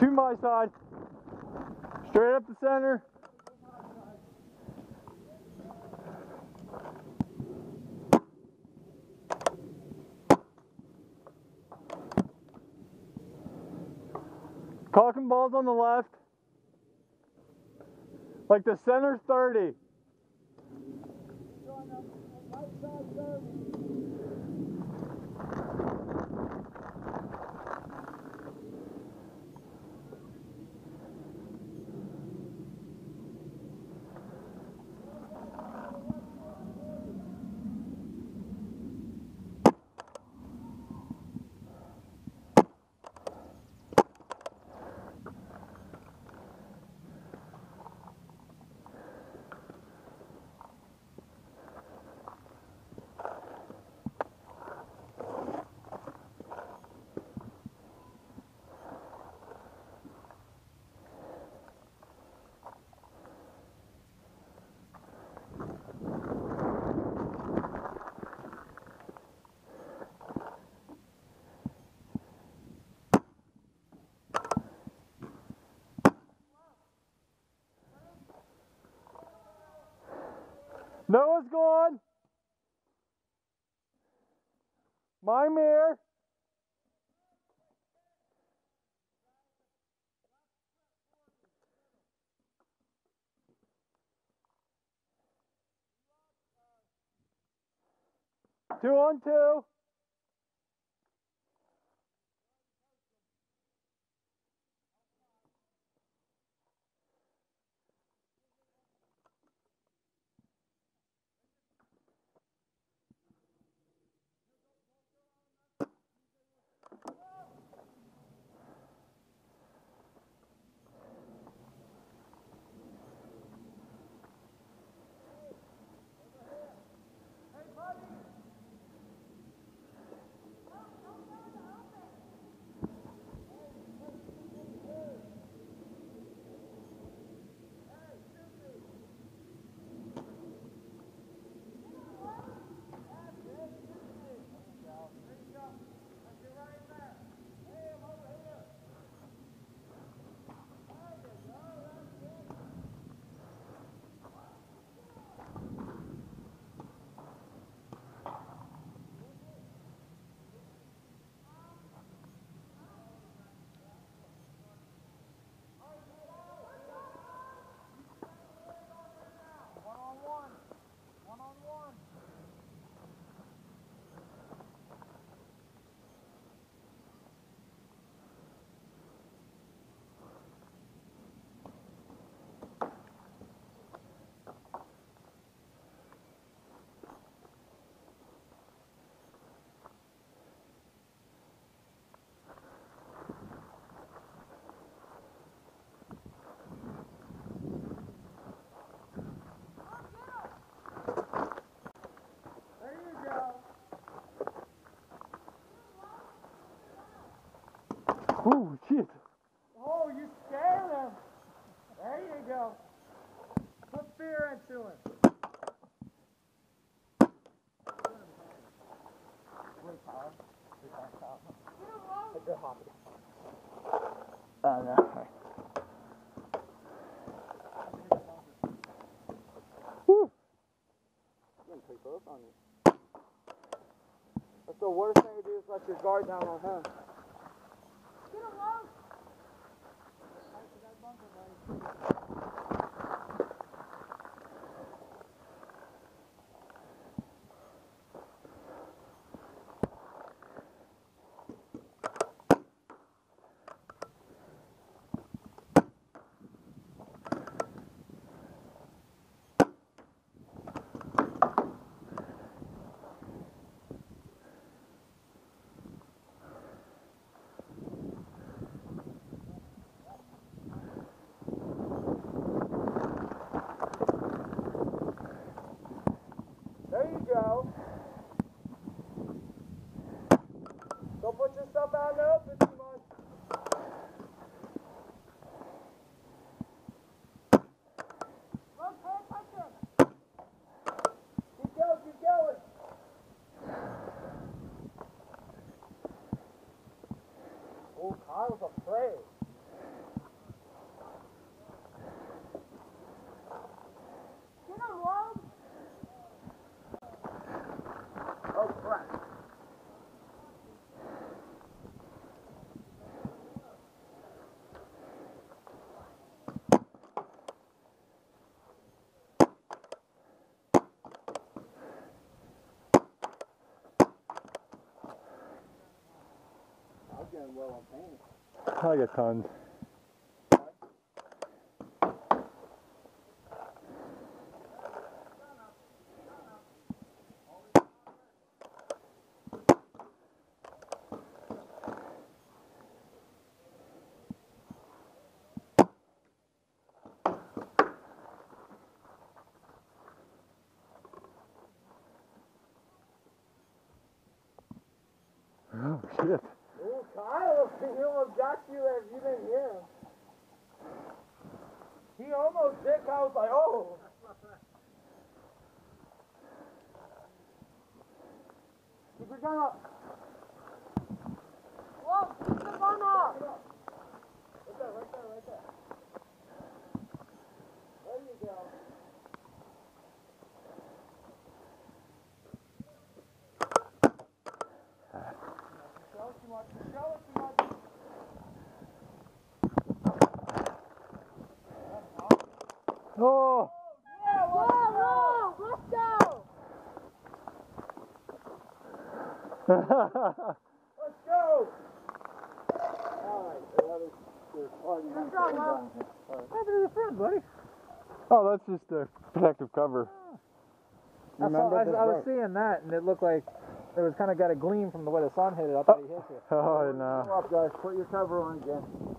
To my side. Straight up the center. Cocking balls on the left. Like the center 30. Noah's gone. My mare. Two on two. Oh shit. Oh, you scared him. There you go. Put fear into him. Uh, no. Woo. That's the worst thing to do is let your guard down on him. There well on painting. I got tons. Oh shit. He almost got you if you didn't hear him. He almost did. I was like, oh. Keep your gun up. Whoa, keep the gun up. Right there, right there, right there. There you go. Show it too much. Show it too much. Oh! Yeah, whoa, whoa, let's go. Let's go. All right, the other, party. Good job, Mom. Happy to the friend, buddy. oh, that's just a protective cover. I, saw, I, I was seeing that, and it looked like it was kind of got a gleam from the way the sun hit it. I thought he hit you. Oh no. Come up, guys. Put your cover on again.